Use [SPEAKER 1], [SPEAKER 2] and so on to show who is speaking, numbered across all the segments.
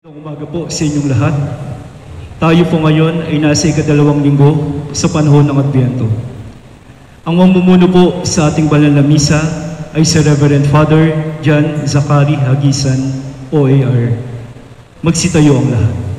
[SPEAKER 1] Magandang umaga po sa inyong lahat. Tayo po ngayon ay nasa ikadalawang linggo sa panahon ng Adbyento. Ang mamumuno po sa ating banal na misa ay si Reverend Father John Zachary Hagisan, OAR. Magsitayo ang lahat.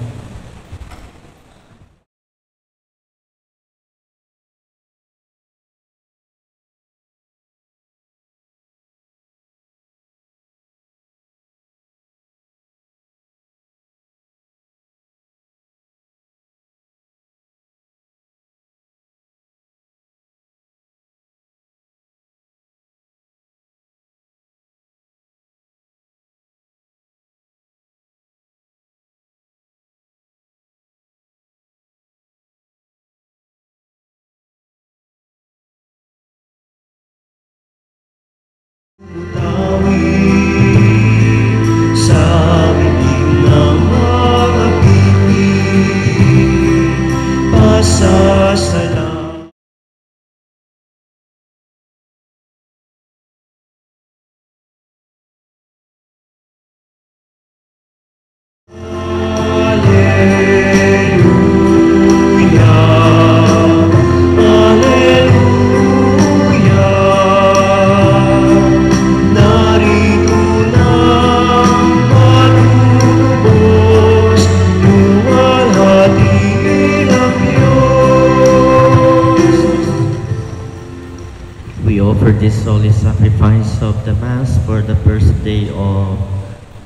[SPEAKER 2] This holy sacrifice of the Mass for the birthday of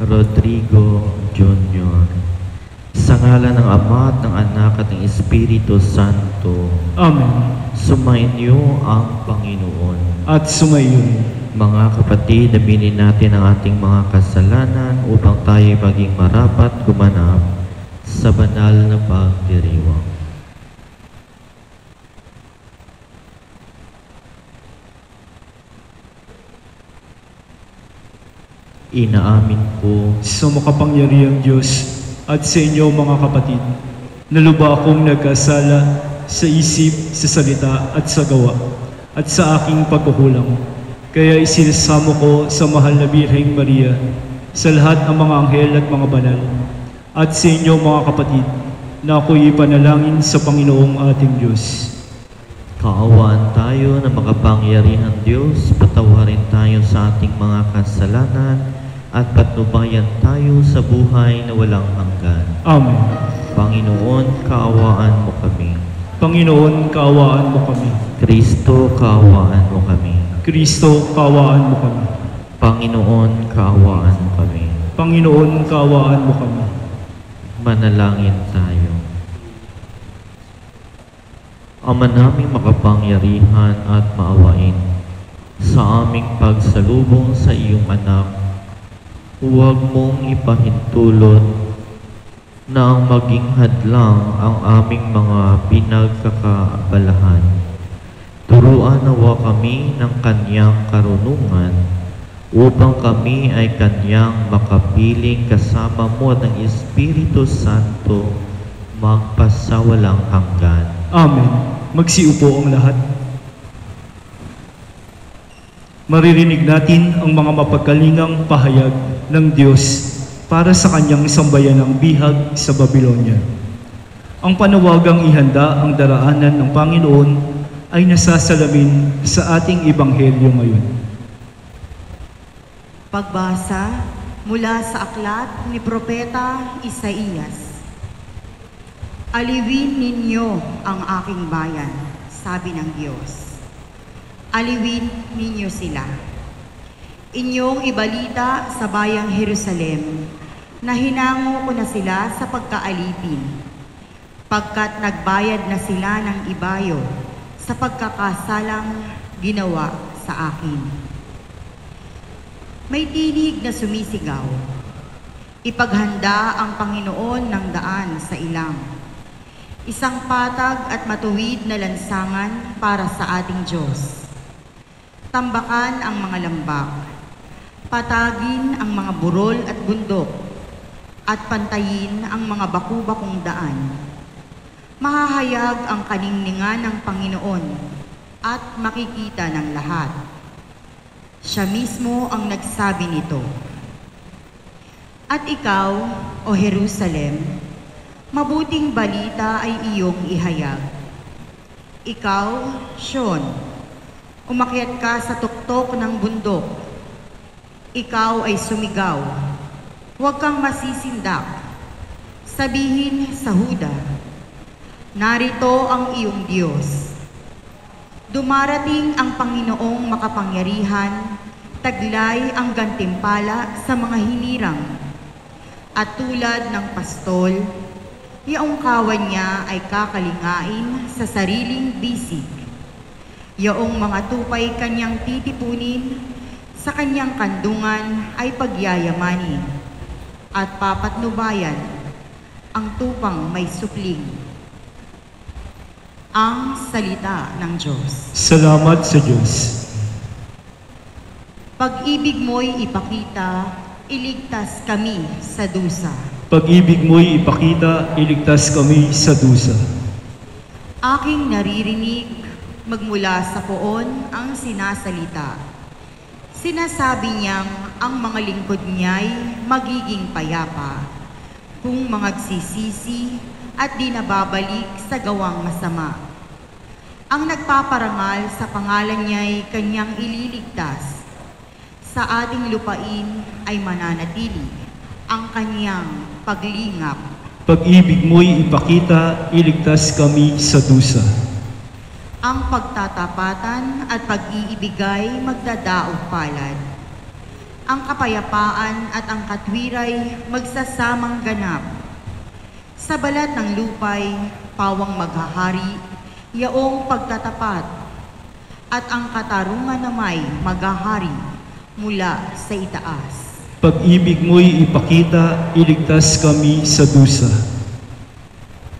[SPEAKER 2] Rodrigo Jr. Sa ngalan ng Ama at ng Anak at ng Espiritu Santo,
[SPEAKER 1] Amen.
[SPEAKER 2] sumainyo ang Panginoon.
[SPEAKER 1] At sumayon.
[SPEAKER 2] Mga kapatid, aminin natin ang ating mga kasalanan upang tayo maging marapat gumanap sa banal na pagdiriwang. Inaamin ko
[SPEAKER 1] sa makapangyarihang Diyos at sa inyo mga kapatid, naluba akong nagkasala sa isip, sa salita at sa gawa at sa aking pagkukulang. Kaya isinasamo ko sa mahal na Birheng Maria, sa lahat ng mga anghel at mga banal, at sa inyo mga kapatid, na ako'y ipanalangin sa Panginoong ating Diyos.
[SPEAKER 2] Kaawaan tayo na makapangyarihan Diyos, patawarin tayo sa ating mga kasalanan at patnubayan tayo sa buhay na walang hanggan.
[SPEAKER 1] Amen.
[SPEAKER 2] Panginoon, kaawaan mo kami.
[SPEAKER 1] Panginoon, kaawaan mo kami.
[SPEAKER 2] Kristo, kaawaan mo kami.
[SPEAKER 1] Kristo, kaawaan mo kami.
[SPEAKER 2] Panginoon, kaawaan mo kami.
[SPEAKER 1] Panginoon, kaawaan mo kami.
[SPEAKER 2] Manalangin tayo. Ama naming makapangyarihan at maawain, sa aming pagsalubong sa iyong anak, huwag mong ipahintulot na ang maging hadlang ang aming mga pinagkakaabalahan. Turuan nawa kami ng kanyang karunungan upang kami ay kanyang makapiling kasama mo ng Espiritu Santo magpasawalang hanggan.
[SPEAKER 1] Amen. Magsiupo ang lahat. Maririnig natin ang mga mapagkalingang pahayag ng Diyos para sa kanyang sambayanang bihag sa Babylonia. Ang panawagang ihanda ang daraanan ng Panginoon ay nasasalamin sa ating ebanghelyo ngayon.
[SPEAKER 3] Pagbasa mula sa aklat ni Propeta Isaías. Aliwin ninyo ang aking bayan, sabi ng Diyos. Aliwin ninyo sila. Inyong ibalita sa bayang Jerusalem na hinango ko na sila sa pagkaalipin, pagkat nagbayad na sila ng ibayo sa pagkakasalang ginawa sa akin. May tinig na sumisigaw. Ipaghanda ang Panginoon ng daan sa ilang. Isang patag at matuwid na lansangan para sa ating Diyos. Tambakan ang mga lambak. Patagin ang mga burol at bundok. At pantayin ang mga baku-bakong daan. Mahahayag ang kaningningan ng Panginoon at makikita ng lahat. Siya mismo ang nagsabi nito. At ikaw, O Jerusalem, mabuting balita ay iyong ihayag. Ikaw, Sion, umakyat ka sa tuktok ng bundok. Ikaw ay sumigaw, huwag kang masisindak. Sabihin sa Huda, narito ang iyong Diyos. Dumarating ang Panginoong makapangyarihan, taglay ang gantimpala sa mga hinirang. At tulad ng pastol, yaong kawan niya ay kakalingain sa sariling bisig. Yaong mga tupay kanyang titipunin, sa kanyang kandungan ay pagyayamanin. At papatnubayan ang tupang may supling. Ang salita ng Diyos.
[SPEAKER 1] Salamat sa Diyos.
[SPEAKER 3] Pag-ibig mo'y ipakita, iligtas kami sa dusa.
[SPEAKER 1] Pag-ibig mo'y ipakita, iligtas kami sa dusa.
[SPEAKER 3] Aking naririnig magmula sa poon ang sinasalita. Sinasabi niyang ang mga lingkod niya'y magiging payapa kung mangagsisisi at di nababalik sa gawang masama. Ang nagpaparangal sa pangalan niya'y kanyang ililigtas. Sa ating lupain ay mananatili ang kanyang paglingap.
[SPEAKER 1] Pag-ibig mo'y ipakita, iligtas kami sa dusa.
[SPEAKER 3] Ang pagtatapatan at pag-iibigay magdadaog palad. Ang kapayapaan at ang katwiray magsasamang ganap. Sa balat ng lupay, pawang maghahari, yaong pagtatapat. At ang katarungan na may maghahari mula sa itaas.
[SPEAKER 1] Pag-ibig mo'y ipakita, iligtas kami sa dusa.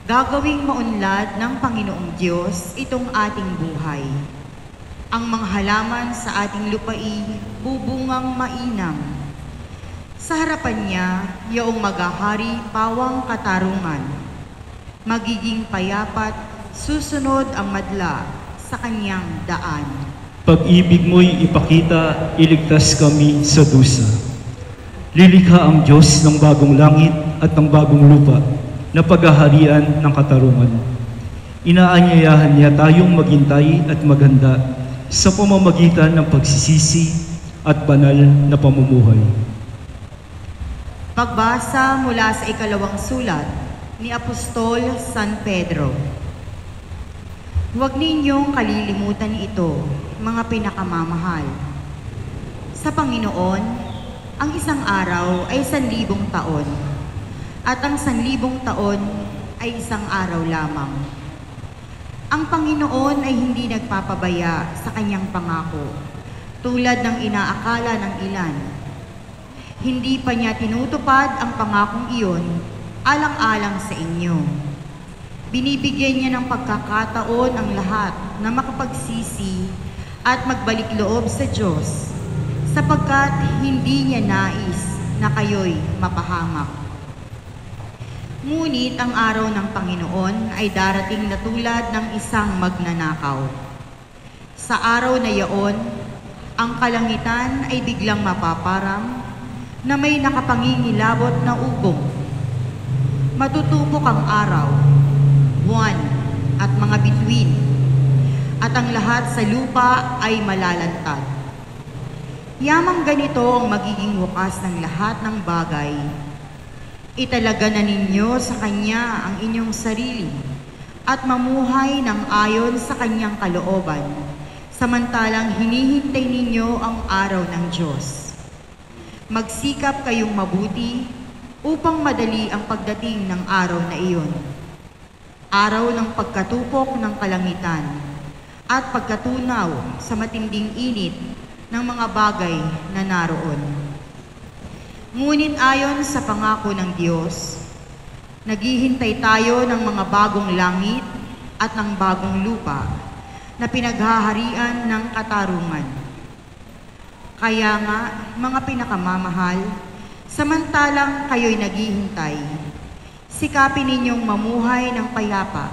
[SPEAKER 3] Gagawing maunlad ng Panginoong Diyos itong ating buhay. Ang mga halaman sa ating lupai bubungang mainam. Sa harapan niya, yaong maghahari pawang katarungan. Magiging payapat, susunod ang madla sa kanyang daan.
[SPEAKER 1] Pag-ibig mo'y ipakita, iligtas kami sa dusa. Lilikha ang Diyos ng bagong langit at ng bagong lupa na paghaharian ng katarungan. Inaanyayahan niya tayong maghintay at maghanda sa pamamagitan ng pagsisisi at banal na pamumuhay.
[SPEAKER 3] Pagbasa mula sa ikalawang sulat ni Apostol San Pedro. Huwag ninyong kalilimutan ito, mga pinakamamahal. Sa Panginoon, ang isang araw ay sanlibong taon, at ang sanlibong taon ay isang araw lamang. Ang Panginoon ay hindi nagpapabaya sa kanyang pangako, tulad ng inaakala ng ilan. Hindi pa niya tinutupad ang pangakong iyon alang-alang sa inyo. Binibigyan niya ng pagkakataon ang lahat na makapagsisi at magbalik loob sa Diyos sapagkat hindi niya nais na kayo'y mapahamak. Ngunit ang araw ng Panginoon ay darating na tulad ng isang magnanakaw. Sa araw na yaon, ang kalangitan ay biglang mapaparam na may nakapangingilabot na ugong. Matutupok ang araw, buwan at mga bituin, at ang lahat sa lupa ay malalantad. Yamang ganito ang magiging wakas ng lahat ng bagay. Italaga na ninyo sa Kanya ang inyong sarili at mamuhay ng ayon sa Kanyang kalooban, samantalang hinihintay ninyo ang araw ng Diyos. Magsikap kayong mabuti upang madali ang pagdating ng araw na iyon. Araw ng pagkatupok ng kalangitan at pagkatunaw sa matinding init ng mga bagay na naroon. Ngunit ayon sa pangako ng Diyos, naghihintay tayo ng mga bagong langit at ng bagong lupa na pinaghaharian ng katarungan. Kaya nga, mga pinakamamahal, samantalang kayo'y naghihintay, sikapin ninyong mamuhay ng payapa,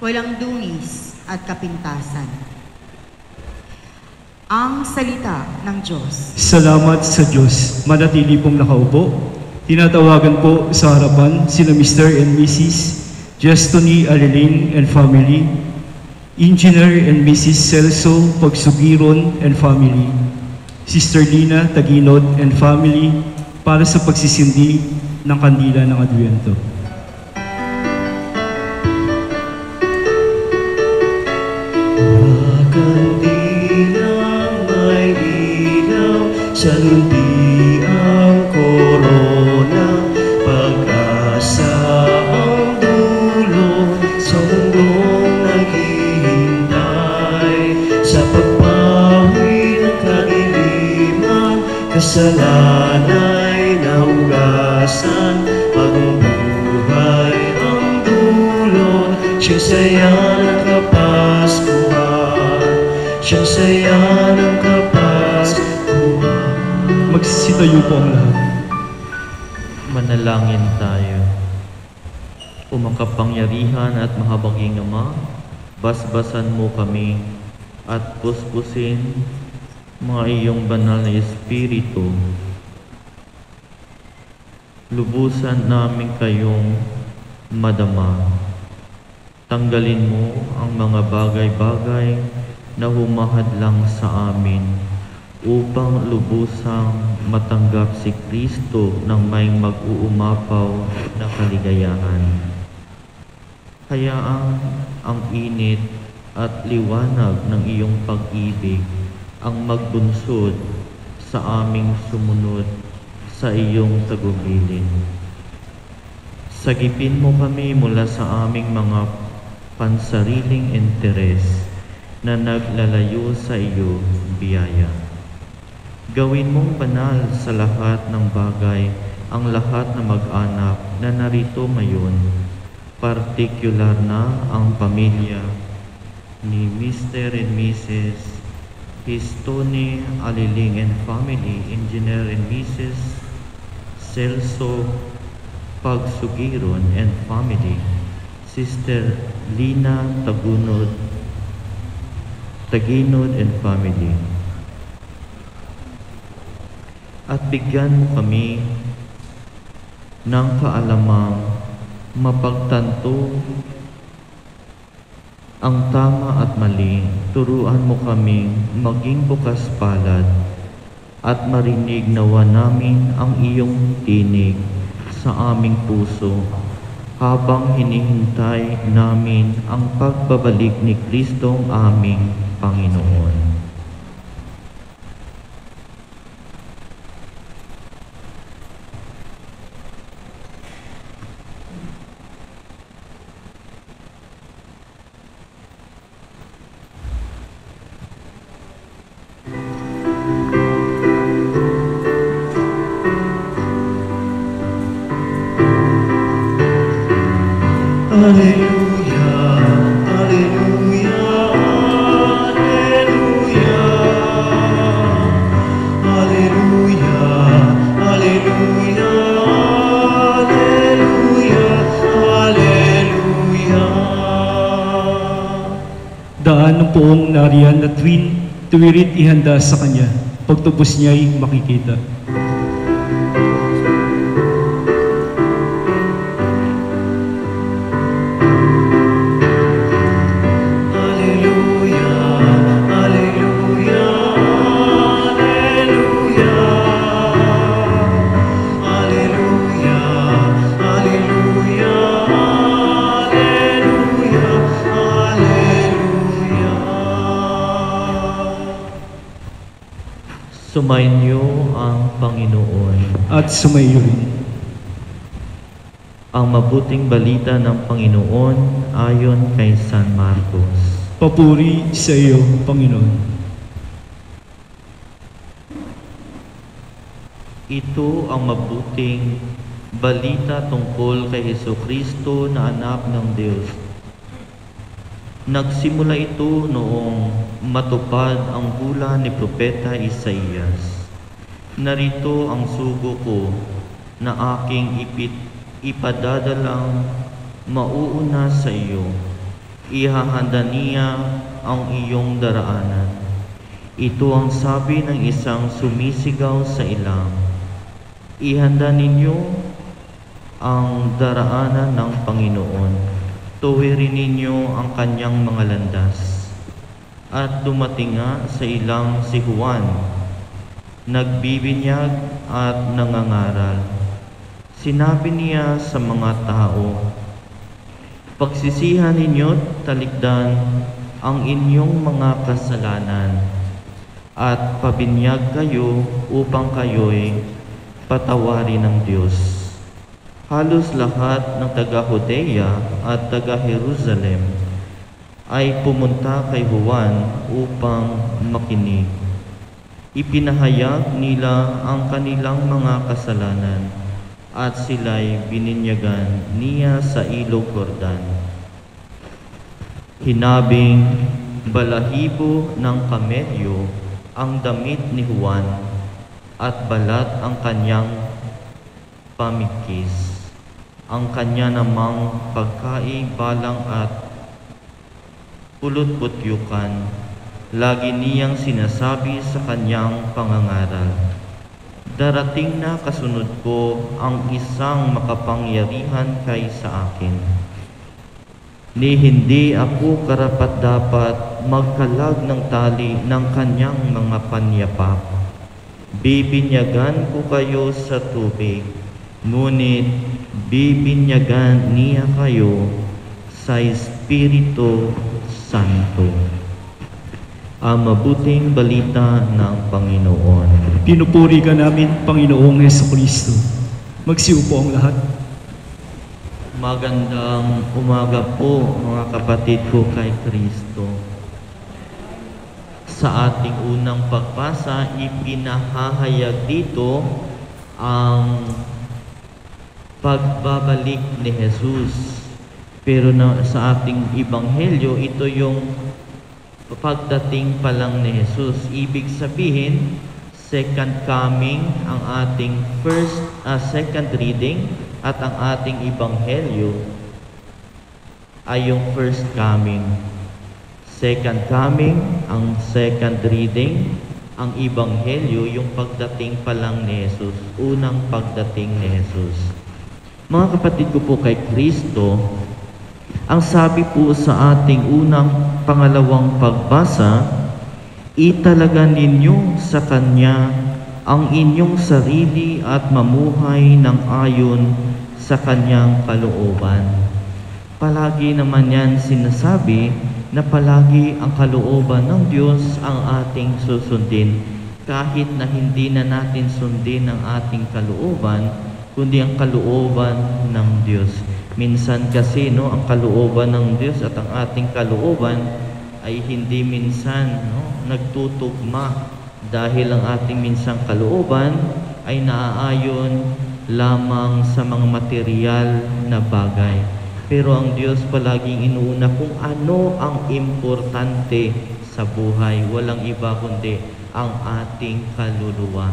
[SPEAKER 3] walang dungis at kapintasan. Ang salita ng Diyos.
[SPEAKER 1] Salamat sa Diyos. Manatili pong nakaupo Tinatawagan po sa harapan sina Mr. and Mrs. Justony Aliling and family, Engineer and Mrs. Celso Pagsugiron and family, Sister Lina Taginod and family para sa pagsisindi ng kandila ng Advento.
[SPEAKER 4] Makandilang sa ang korona Pag-asa ang dulo sa mundong naghihintay. Sa
[SPEAKER 1] Magsitayo po ang lahat.
[SPEAKER 2] Manalangin tayo. O makapangyarihan at mahabaging Ama, basbasan mo kami at puspusin mga iyong banal na Espiritu. Lubusan namin kayong madama. Tanggalin mo ang mga bagay-bagay na humahadlang sa amin upang lubusang matanggap si Kristo ng may mag-uumapaw na kaligayahan. Hayaan ang init at liwanag ng iyong pag-ibig ang magbunsod sa aming sumunod sa iyong tagubilin. Sagipin mo kami mula sa aming mga pansariling interes na naglalayo sa iyo biyaya. Gawin mong banal sa lahat ng bagay ang lahat na mag-anak na narito ngayon, partikular na ang pamilya ni Mr. and Mrs. Histone Aliling and family, Engineer and Mrs. Celso Pagsugiron and family, Sister Lina Tagunod, Taginod and family. At bigyan mo kami ng kaalamang mapagtanto ang tama at mali. Turuan mo kaming maging bukas palad at marinig nawa namin ang iyong tinig sa aming puso habang hinihintay namin ang pagbabalik ni Kristong aming Panginoon.
[SPEAKER 1] Sa kanya. Pagtubos niya'y makikita. At sumayo rin.
[SPEAKER 2] Ang mabuting balita ng Panginoon ayon kay San Marcos.
[SPEAKER 1] Papuri sa iyo, Panginoon.
[SPEAKER 2] Ito ang mabuting balita tungkol kay Heso Kristo na anak ng Diyos. Nagsimula ito noong matupad ang hula ni Propeta Isaías. Narito ang sugo ko na aking ipit, ipadadalang mauuna sa iyo. Ihahanda niya ang iyong daraanan. Ito ang sabi ng isang sumisigaw sa ilang. Ihanda ninyo ang daraanan ng Panginoon. Tuwirin ninyo ang kanyang mga landas. At dumating nga sa ilang si Juan, nagbibinyag at nangangaral. Sinabi niya sa mga tao, Pagsisihan ninyo't talikdan ang inyong mga kasalanan at pabinyag kayo upang kayo'y patawarin ng Diyos. Halos lahat ng taga-Hodea at taga-Jerusalem ay pumunta kay Juan upang makinig. Ipinahayag nila ang kanilang mga kasalanan at sila'y bininyagan niya sa ilog Jordan. Hinabing balahibo ng kamelyo ang damit ni Juan at balat ang kanyang pamikis. Ang kanya namang pagkain balang at pulot-putyukan, lagi niyang sinasabi sa kanyang pangangaral. Darating na kasunod ko ang isang makapangyarihan kaysa akin. Ni hindi ako karapat-dapat magkalag ng tali ng kanyang mga panyapak. Bibinyagan ko kayo sa tubig, ngunit bibinyagan niya kayo sa Espiritu Santo. Ang mabuting balita ng Panginoon.
[SPEAKER 1] Pinupuri ka namin, Panginoong Heso Kristo. Magsiupo ang lahat.
[SPEAKER 2] Magandang umaga po mga kapatid ko kay Kristo. Sa ating unang pagbasa, ipinahahayag dito ang pagbabalik ni Jesus. Pero na, sa ating ibanghelyo, ito yung pagdating pa lang ni Jesus. Ibig sabihin, second coming ang ating first, ah, second reading at ang ating ibanghelyo ay yung first coming. Second coming, ang second reading, ang ibanghelyo, yung pagdating pa lang ni Jesus, unang pagdating ni Jesus. Mga kapatid ko po kay Kristo, ang sabi po sa ating unang pangalawang pagbasa, italaga ninyo sa Kanya ang inyong sarili at mamuhay ng ayon sa Kanyang kalooban. Palagi naman yan sinasabi na palagi ang kalooban ng Diyos ang ating susundin kahit na hindi na natin sundin ang ating kalooban kundi ang kalooban ng Diyos. Minsan kasi no, ang kalooban ng Diyos at ang ating kalooban ay hindi minsan no, nagtutugma dahil ang ating minsang kalooban ay naaayon lamang sa mga material na bagay. Pero ang Diyos palaging inuuna kung ano ang importante sa buhay. Walang iba kundi ang ating kaluluwa.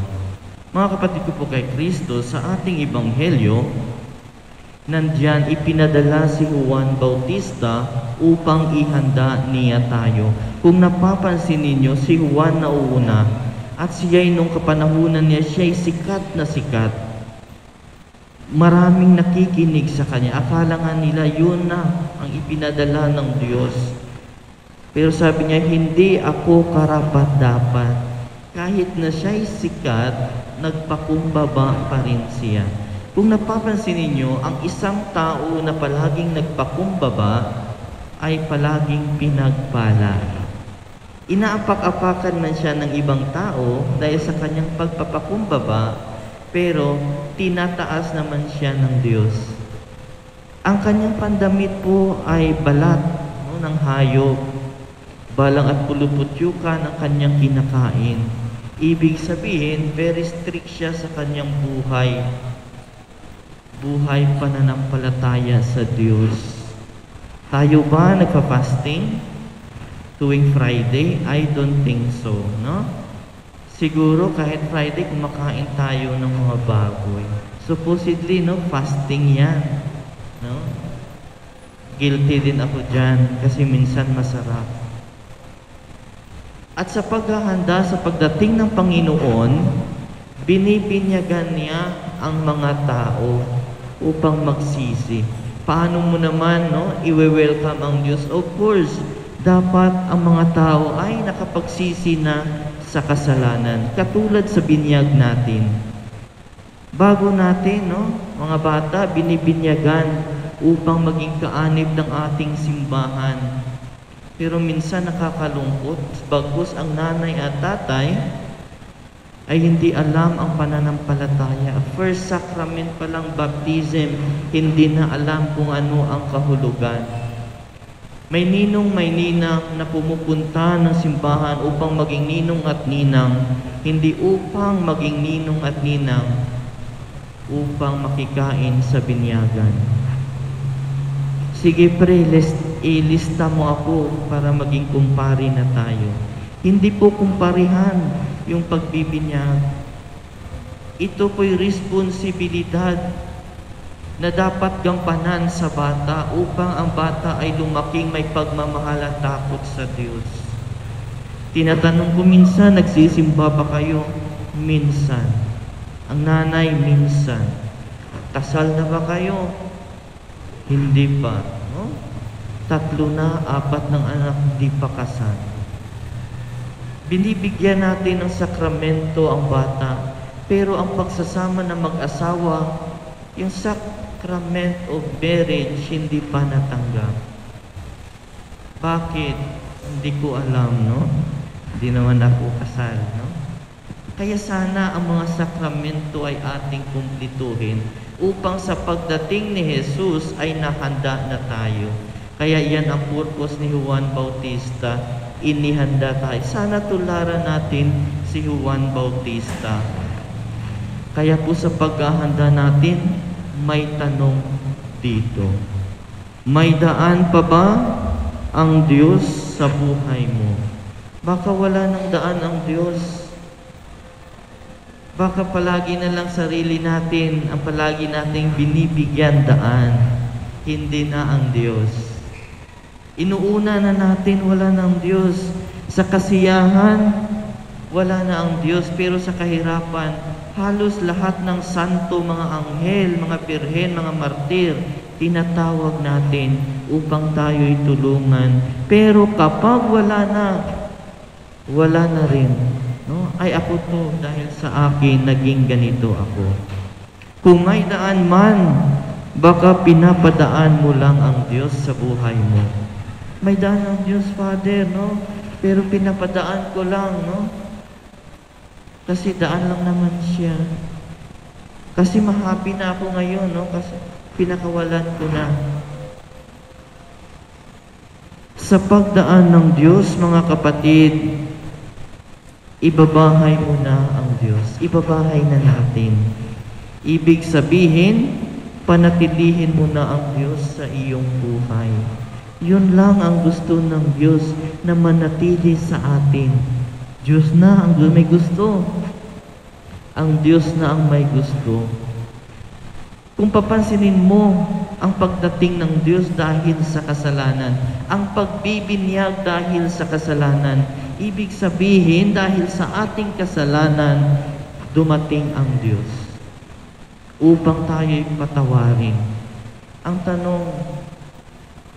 [SPEAKER 2] Mga kapatid ko po kay Kristo, sa ating ebanghelyo, Nandiyan ipinadala si Juan Bautista upang ihanda niya tayo. Kung napapansin ninyo, si Juan nauuna at siya'y nung kapanahunan niya, siya'y sikat na sikat. Maraming nakikinig sa kanya. Akala nga nila yun na ang ipinadala ng Diyos. Pero sabi niya, hindi ako karapat dapat. Kahit na siya'y sikat, nagpakumbaba pa rin siya. Kung napapansin ninyo, ang isang tao na palaging nagpakumbaba ay palaging pinagpala. Inaapak-apakan man siya ng ibang tao dahil sa kanyang pagpapakumbaba, pero tinataas naman siya ng Diyos. Ang kanyang pandamit po ay balat no, ng hayop, balang at puluputyukan ang kanyang kinakain. Ibig sabihin, very strict siya sa kanyang buhay. Buhay pananampalataya sa Diyos. Tayo ba nagpa-fasting? Tuwing Friday? I don't think so, no? Siguro kahit Friday kumakain tayo ng mga baboy. Supposedly, no, fasting yan. No? Guilty din ako dyan kasi minsan masarap. At sa paghahanda sa pagdating ng Panginoon, binibinyagan niya ang mga tao upang magsisi. Paano mo naman no, i-welcome ang Diyos? Of course, dapat ang mga tao ay nakapagsisi na sa kasalanan. Katulad sa binyag natin. Bago natin, no, mga bata, binibinyagan upang maging kaanib ng ating simbahan. Pero minsan nakakalungkot, bagkus ang nanay at tatay ay hindi alam ang pananampalataya. First sacrament pa lang baptism, hindi na alam kung ano ang kahulugan. May ninong may ninang na pumupunta ng simbahan upang maging ninong at ninang, hindi upang maging ninong at ninang, upang makikain sa binyagan. Sige pre, list, ilista mo ako para maging kumpari na tayo. Hindi po kumparihan yung pagbibinyag. Ito po'y responsibilidad na dapat gampanan sa bata upang ang bata ay lumaking may pagmamahal at takot sa Diyos. Tinatanong ko minsan, nagsisimba ba kayo? Minsan. Ang nanay, minsan. Kasal na ba kayo? Hindi pa. No? Tatlo na, apat ng anak, hindi pa kasal. Binibigyan natin ng sakramento ang bata, pero ang pagsasama ng mag-asawa, yung sacrament of marriage, hindi pa natanggap. Bakit? Hindi ko alam, no? Hindi naman ako kasal, no? Kaya sana ang mga sakramento ay ating kumplituhin upang sa pagdating ni Jesus ay nahanda na tayo. Kaya yan ang purpose ni Juan Bautista, inihanda tayo. Sana tularan natin si Juan Bautista. Kaya po sa paghahanda natin, may tanong dito. May daan pa ba ang Diyos sa buhay mo? Baka wala ng daan ang Diyos. Baka palagi na lang sarili natin ang palagi nating binibigyan daan, hindi na ang Diyos. Inuuna na natin wala ng Diyos. Sa kasiyahan, wala na ang Diyos. Pero sa kahirapan, halos lahat ng santo, mga anghel, mga birhen, mga martir, tinatawag natin upang tayo'y tulungan. Pero kapag wala na, wala na rin. No? Ay ako to dahil sa akin naging ganito ako. Kung may daan man, baka pinapadaan mo lang ang Diyos sa buhay mo. May daan ang Diyos, Father, no? Pero pinapadaan ko lang, no? Kasi daan lang naman siya. Kasi mahappy na ako ngayon, no? Kasi pinakawalan ko na. Sa pagdaan ng Diyos, mga kapatid, ibabahay mo na ang Diyos. Ibabahay na natin. Ibig sabihin, panatilihin mo na ang Diyos sa iyong buhay. Yun lang ang gusto ng Diyos na manatili sa atin. Diyos na ang may gusto. Ang Diyos na ang may gusto. Kung papansinin mo ang pagdating ng Diyos dahil sa kasalanan, ang pagbibinyag dahil sa kasalanan, ibig sabihin dahil sa ating kasalanan, dumating ang Diyos upang tayo'y patawarin. Ang tanong,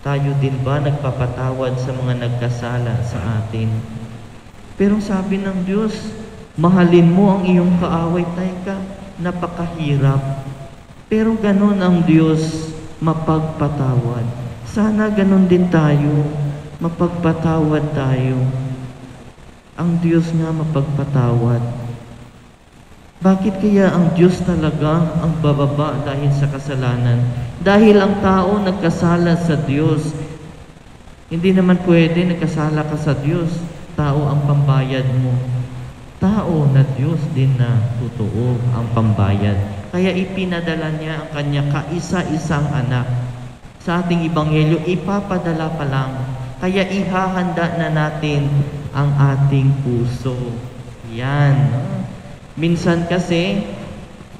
[SPEAKER 2] tayo din ba nagpapatawad sa mga nagkasala sa atin? Pero sabi ng Diyos, mahalin mo ang iyong kaaway, teka, napakahirap. Pero ganon ang Diyos, mapagpatawad. Sana ganon din tayo, mapagpatawad tayo. Ang Diyos nga mapagpatawad. Bakit kaya ang Diyos talaga ang bababa dahil sa kasalanan? Dahil ang tao nagkasala sa Diyos. Hindi naman pwede nagkasala ka sa Diyos. Tao ang pambayad mo. Tao na Diyos din na totoo ang pambayad. Kaya ipinadala niya ang kanya kaisa-isang anak. Sa ating ibanghelyo, ipapadala pa lang. Kaya ihahanda na natin ang ating puso. Yan. Minsan kasi,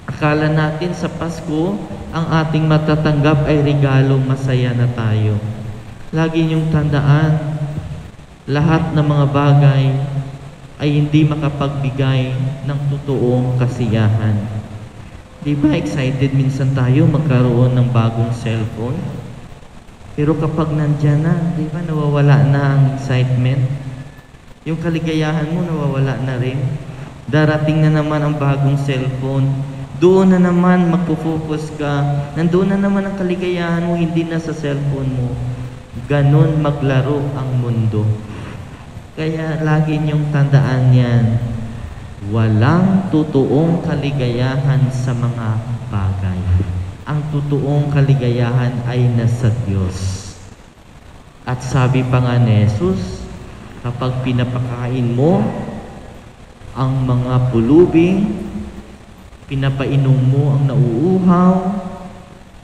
[SPEAKER 2] akala natin sa Pasko, ang ating matatanggap ay regalo, masaya na tayo. Lagi niyong tandaan, lahat ng mga bagay ay hindi makapagbigay ng totoong kasiyahan. Di ba excited minsan tayo magkaroon ng bagong cellphone? Pero kapag nandyan na, di ba nawawala na ang excitement? Yung kaligayahan mo nawawala na rin. Darating na naman ang bagong cellphone. Doon na naman magpo-focus ka. Nandoon na naman ang kaligayahan mo, hindi na sa cellphone mo. Ganon maglaro ang mundo. Kaya lagi niyong tandaan yan. Walang totoong kaligayahan sa mga bagay. Ang totoong kaligayahan ay nasa Diyos. At sabi pa nga ni Jesus, kapag pinapakain mo ang mga pulubing, pinapainom mo ang nauuhaw,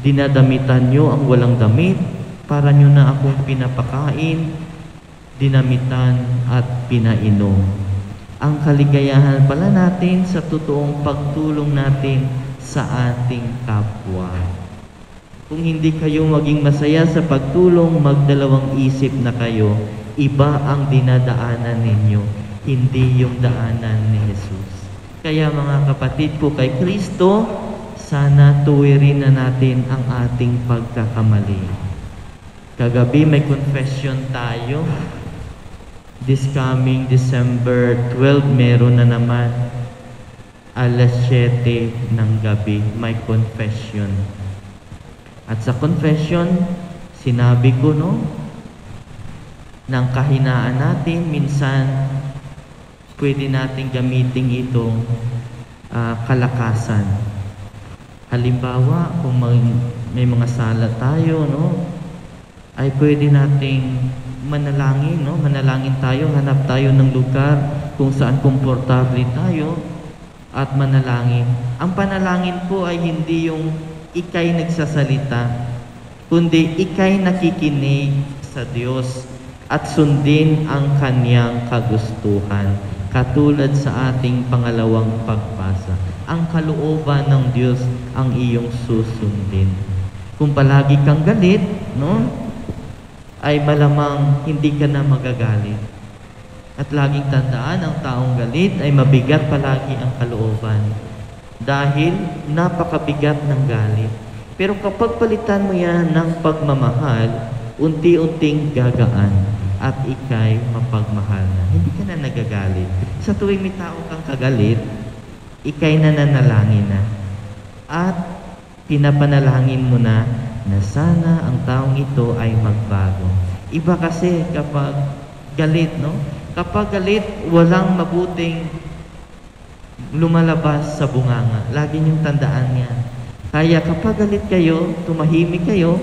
[SPEAKER 2] dinadamitan nyo ang walang damit, para nyo na akong pinapakain, dinamitan at pinainom. Ang kaligayahan pala natin sa totoong pagtulong natin sa ating kapwa. Kung hindi kayo maging masaya sa pagtulong, magdalawang isip na kayo. Iba ang dinadaanan ninyo, hindi yung daanan ni Jesus. Kaya mga kapatid ko kay Kristo, sana tuwirin na natin ang ating pagkakamali. Kagabi may confession tayo. This coming December 12, meron na naman alas 7 ng gabi, may confession. At sa confession, sinabi ko, no, ng kahinaan natin, minsan, pwede natin gamitin itong ah, kalakasan. Halimbawa, kung may, may mga sala tayo, no, ay pwede nating manalangin, no? Manalangin tayo, hanap tayo ng lugar kung saan komportable tayo at manalangin. Ang panalangin po ay hindi yung ikay nagsasalita, kundi ikay nakikinig sa Diyos at sundin ang kanyang kagustuhan. Katulad sa ating pangalawang pagbasa, ang kalooban ng Diyos ang iyong susundin. Kung palagi kang galit, no? ay malamang hindi ka na magagalit. At laging tandaan, ang taong galit ay mabigat palagi ang kalooban. Dahil napakabigat ng galit. Pero kapag palitan mo yan ng pagmamahal, unti-unting gagaan at ikay mapagmahal na. Hindi ka na nagagalit. Sa tuwing may tao kang kagalit, ikay na nanalangin na. At pinapanalangin mo na na sana ang taong ito ay magbago. Iba kasi kapag galit, no? Kapag galit, walang mabuting lumalabas sa bunganga. Lagi niyong tandaan yan. Kaya kapag galit kayo, tumahimik kayo,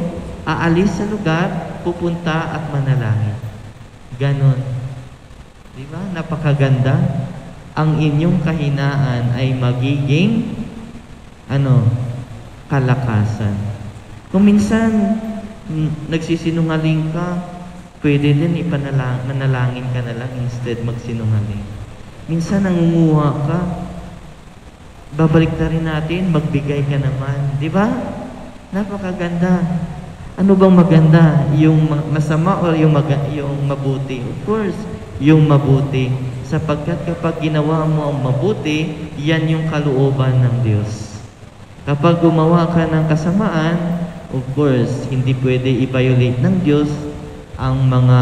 [SPEAKER 2] aalis sa lugar, pupunta at manalangin. Ganon. Di ba? Napakaganda. Ang inyong kahinaan ay magiging ano, kalakasan. Kung minsan nagsisinungaling ka, pwede din ipanalang, manalangin ka na lang instead magsinungaling. Minsan nangunguha ka, babalik na rin natin, magbigay ka naman. Di ba? Napakaganda. Ano bang maganda? Yung ma- masama o yung, maga- yung mabuti? Of course, yung mabuti. Sapagkat kapag ginawa mo ang mabuti, yan yung kalooban ng Diyos. Kapag gumawa ka ng kasamaan, of course, hindi pwede i-violate ng Diyos ang mga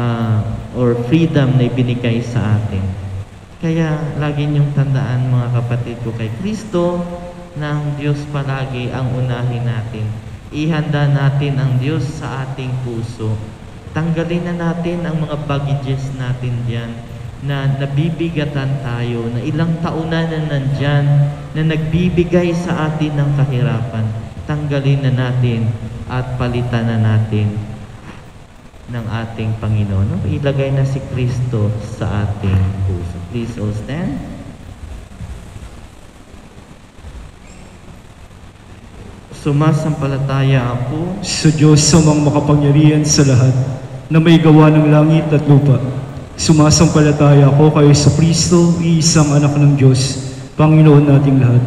[SPEAKER 2] ah, or freedom na ibinigay sa atin. Kaya lagi niyong tandaan mga kapatid ko kay Kristo na Diyos palagi ang unahin natin. Ihanda natin ang Diyos sa ating puso. Tanggalin na natin ang mga baggages natin diyan na nabibigatan tayo, na ilang taon na na nandyan, na nagbibigay sa atin ng kahirapan. Tanggalin na natin at palitan na natin ng ating Panginoon. No? Ilagay na si Kristo sa ating puso. Please all stand. Sumasampalataya ako
[SPEAKER 1] Sa Diyos samang makapangyarihan sa lahat, na may gawa ng langit at lupa. Sumasampalataya ako kay sa Kristo, iisang anak ng Diyos, Panginoon nating lahat.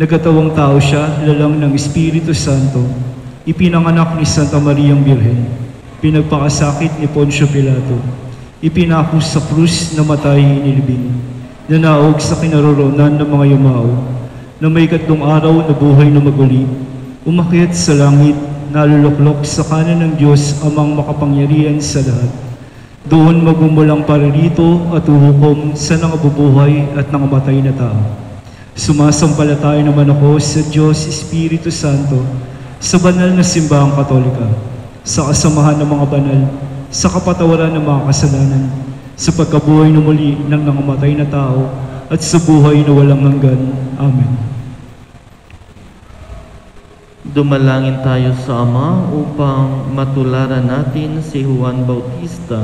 [SPEAKER 1] Nagkatawang tao siya, lalang ng Espiritu Santo, ipinanganak ni Santa Mariang Birhen, pinagpakasakit ni Poncio Pilato, ipinako sa krus na matay inilibing, nanaog sa kinaroroonan ng mga yumao, na may katlong araw na buhay na maguli, umakyat sa langit, naluluklok sa kanan ng Diyos amang makapangyarihan sa lahat. Doon magmumulang paririto at uhukom sa nangabubuhay at nangamatay na tao. Sumasampalataya naman ako sa Diyos Espiritu Santo, sa banal na simbahang katolika, sa kasamahan ng mga banal, sa kapatawaran ng mga kasalanan, sa pagkabuhay na muli ng nangamatay na tao, at sa buhay na walang hanggan. Amen.
[SPEAKER 2] Dumalangin tayo sa Ama upang matularan natin si Juan Bautista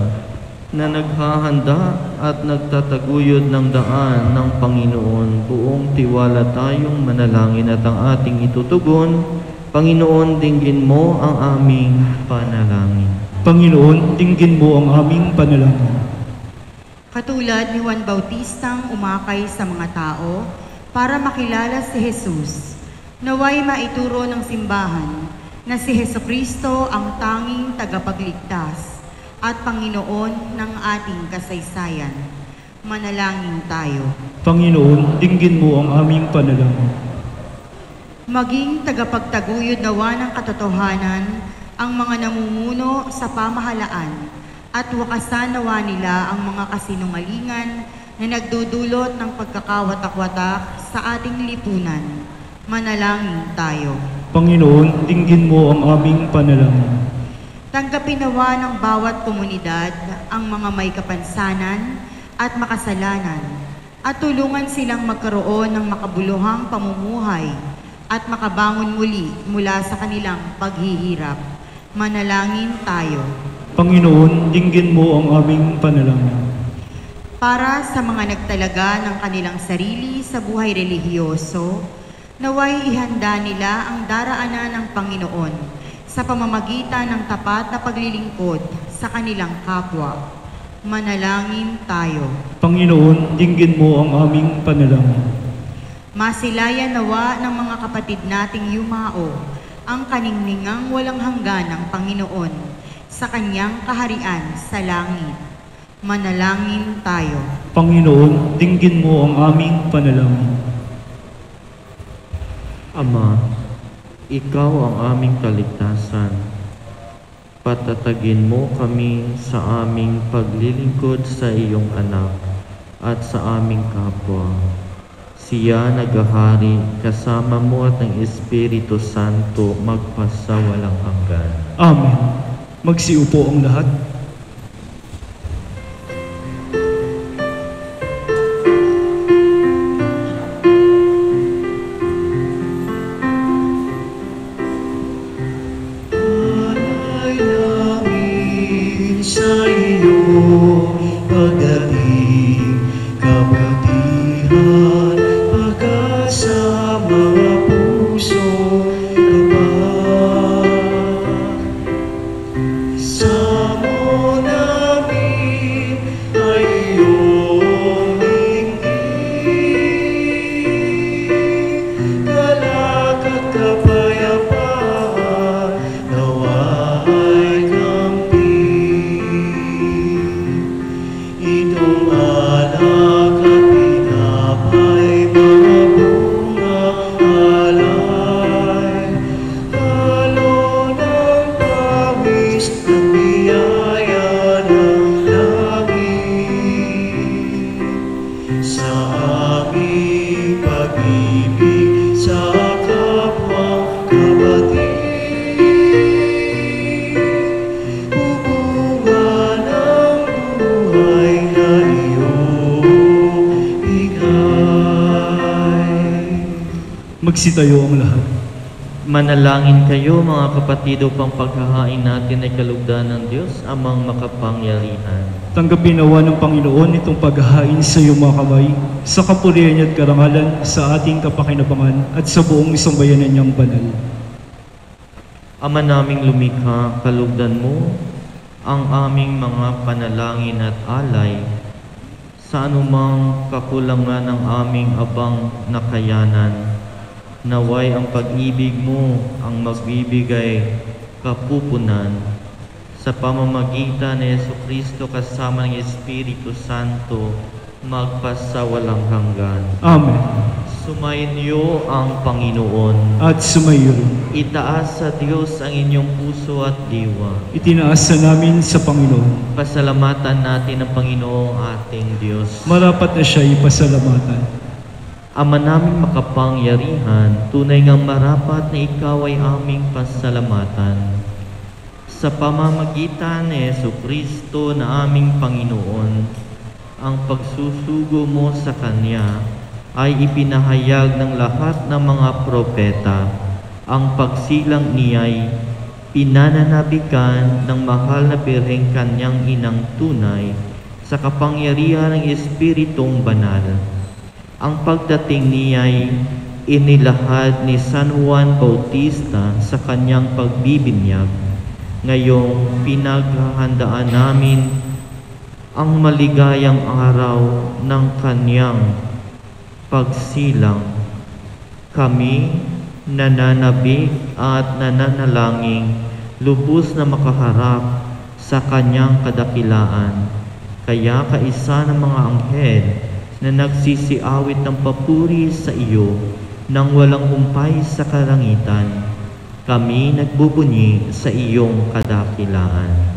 [SPEAKER 2] na naghahanda at nagtataguyod ng daan ng Panginoon. Buong tiwala tayong manalangin at ang ating itutugon. Panginoon, dinggin mo ang aming panalangin.
[SPEAKER 1] Panginoon, dinggin mo ang aming panalangin.
[SPEAKER 3] Katulad ni Juan Bautistang umakay sa mga tao para makilala si Jesus, naway maituro ng simbahan na si Heso Kristo ang tanging tagapagligtas at Panginoon ng ating kasaysayan. Manalangin tayo.
[SPEAKER 1] Panginoon, dinggin mo ang aming panalangin.
[SPEAKER 3] Maging tagapagtaguyod nawa ng katotohanan ang mga namumuno sa pamahalaan at wakasan nawa nila ang mga kasinungalingan na nagdudulot ng pagkakawatak-watak sa ating lipunan. Manalangin tayo.
[SPEAKER 1] Panginoon, dinggin mo ang aming panalangin.
[SPEAKER 3] Tanggapin nawa ng bawat komunidad ang mga may kapansanan at makasalanan at tulungan silang magkaroon ng makabuluhang pamumuhay at makabangon muli mula sa kanilang paghihirap. Manalangin tayo.
[SPEAKER 1] Panginoon, dinggin mo ang aming panalangin.
[SPEAKER 3] Para sa mga nagtalaga ng kanilang sarili sa buhay relihiyoso, naway ihanda nila ang daraanan ng Panginoon sa pamamagitan ng tapat na paglilingkod sa kanilang kapwa. Manalangin tayo.
[SPEAKER 1] Panginoon, dinggin mo ang aming panalangin.
[SPEAKER 3] Masilayan nawa ng mga kapatid nating yumao ang kaningningang walang hanggan ng Panginoon sa kanyang kaharian sa langit. Manalangin tayo.
[SPEAKER 1] Panginoon, dinggin mo ang aming panalangin.
[SPEAKER 2] Ama, ikaw ang aming kaligtasan. Patatagin mo kami sa aming paglilingkod sa iyong anak at sa aming kapwa. Siya naghahari kasama mo at ng Espiritu Santo magpasa walang hanggan.
[SPEAKER 1] Amen. Magsiupo ang lahat. Magsitayo ang lahat.
[SPEAKER 2] Manalangin kayo mga kapatid upang paghahain natin ay kalugdan ng Diyos amang makapangyarihan.
[SPEAKER 1] Tanggapin nawa ng Panginoon itong paghahain sa iyong mga kamay, sa kapurihan niya at karangalan, sa ating kapakinabangan, at sa buong isambayanan niyang banal.
[SPEAKER 2] Ama naming lumikha, kalugdan mo ang aming mga panalangin at alay sa anumang kakulangan ng aming abang nakayanan. Naway ang pag-ibig mo ang magbibigay kapupunan sa pamamagitan ni Yesu Kristo kasama ng Espiritu Santo magpasawalang hanggan.
[SPEAKER 1] Amen.
[SPEAKER 2] Sumainyo ang Panginoon.
[SPEAKER 1] at sumayo.
[SPEAKER 2] Itaas sa Diyos ang inyong puso at diwa.
[SPEAKER 1] Itinaas na namin sa Panginoon.
[SPEAKER 2] Pasalamatan natin ang Panginoong ating Diyos.
[SPEAKER 1] Marapat na siya ipasalamatan.
[SPEAKER 2] Ama naming makapangyarihan, tunay ngang marapat na ikaw ay aming pasalamatan. Sa pamamagitan ni Yesu Kristo na aming Panginoon, ang pagsusugo mo sa Kanya ay ipinahayag ng lahat ng mga propeta. Ang pagsilang niya'y pinananabikan ng mahal na birheng kanyang inang tunay sa kapangyarihan ng Espiritong Banal. Ang pagdating niya'y inilahad ni San Juan Bautista sa kanyang pagbibinyag. Ngayong pinaghahandaan namin ang maligayang araw ng kanyang pagsilang. Kami nananabik at nananalangin lubos na makaharap sa kanyang kadakilaan. Kaya kaisa ng mga anghel na nagsisiawit ng papuri sa iyo nang walang humpay sa kalangitan, kami nagbubunyi sa iyong kadakilaan.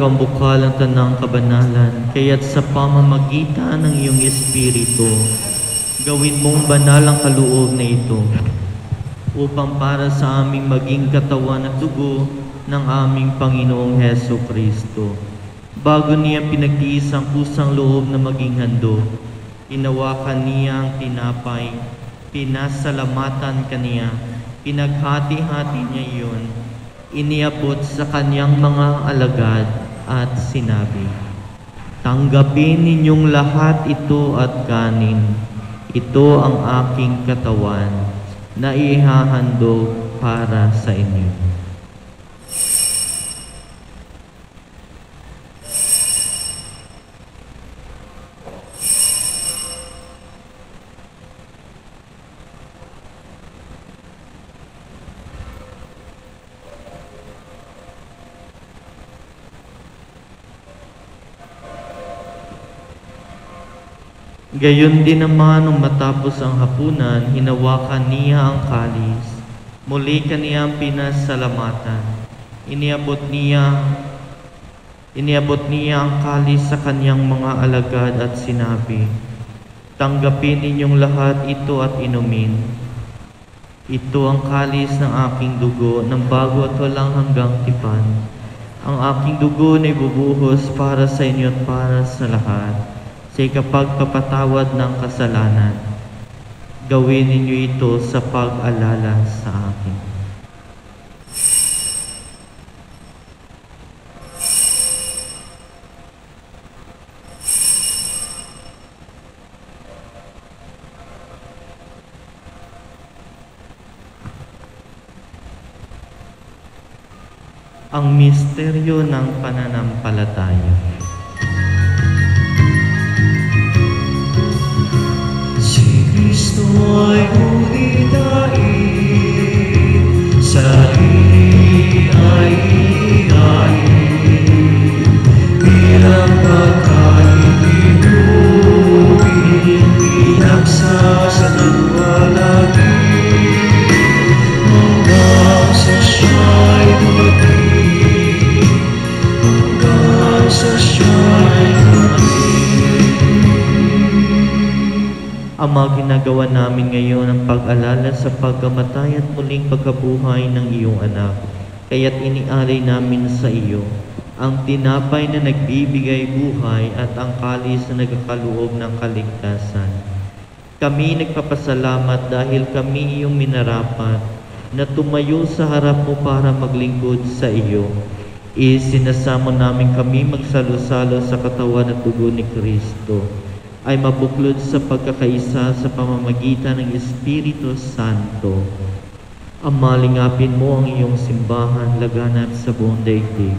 [SPEAKER 2] Ikaw ang tanang kabanalan, kaya't sa pamamagitan ng iyong Espiritu, gawin mong banal ang kaloob na ito, upang para sa aming maging katawan at dugo ng aming Panginoong Heso Kristo. Bago niya pinagtiis ang kusang loob na maging hando, inawakan niya ang tinapay, pinasalamatan kaniya, pinaghati-hati niya iyon, iniabot sa kanyang mga alagad at sinabi, Tanggapin ninyong lahat ito at kanin. Ito ang aking katawan na ihahandog para sa inyo. Gayon din naman nung matapos ang hapunan, hinawakan niya ang kalis. Muli kaniyang pinasalamatan. Iniabot niya Iniabot niya ang kalis sa kanyang mga alagad at sinabi, Tanggapin ninyong lahat ito at inumin. Ito ang kalis ng aking dugo ng bago at walang hanggang tipan. Ang aking dugo na ibubuhos para sa inyo at para sa lahat sa ikapagpapatawad ng kasalanan. Gawin ninyo ito sa pag-alala sa akin. Ang misteryo ng pananampalataya.
[SPEAKER 4] Kristo ay unitain, sa hili ay ihain, bilang pagkain inumin, pinagsasanang walagi.
[SPEAKER 2] Ama, ginagawa namin ngayon ang pag-alala sa pagkamatay at muling pagkabuhay ng iyong anak. Kaya't inialay namin sa iyo ang tinapay na nagbibigay buhay at ang kalis na nagkakaloob ng kaligtasan. Kami nagpapasalamat dahil kami iyong minarapat na tumayo sa harap mo para maglingkod sa iyo. Isinasamo namin kami magsalo-salo sa katawan at dugo ni Kristo ay mabuklod sa pagkakaisa sa pamamagitan ng Espiritu Santo. Amalingapin mo ang iyong simbahan laganap sa buong daigdig.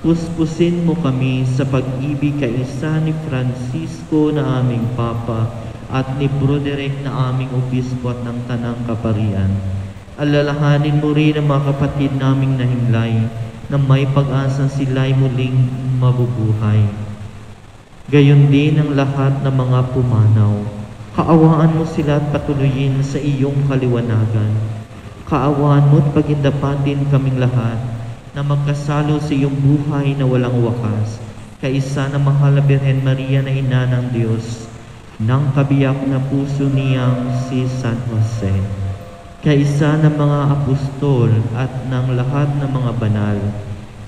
[SPEAKER 2] Puspusin mo kami sa pag-ibig kaisa ni Francisco na aming Papa at ni Broderick na aming Obispo at ng Tanang Kaparian. Alalahanin mo rin ang mga kapatid naming nahimlay na may pag-asang sila'y muling mabubuhay. Gayon din ang lahat ng mga pumanaw. Kaawaan mo sila at patuloyin sa iyong kaliwanagan. Kaawaan mo at pagindapatin kaming lahat na magkasalo sa iyong buhay na walang wakas. Kaisa na mahal na Birhen Maria na ina ng Diyos, ng kabiyak na puso niyang si San Jose. Kaisa ng mga apostol at ng lahat ng mga banal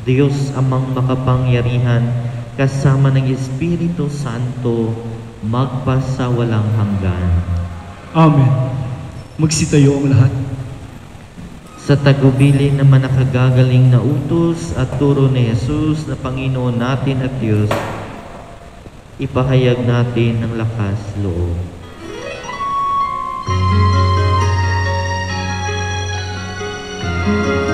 [SPEAKER 2] Diyos amang makapangyarihan, kasama ng Espiritu Santo, magpasawalang hanggan.
[SPEAKER 1] Amen. Magsitayo ang lahat.
[SPEAKER 2] Sa tagubilin naman nakagagaling na utos at turo ni Jesus na Panginoon natin at Diyos, ipahayag natin ng lakas loob.
[SPEAKER 4] Sumasalangit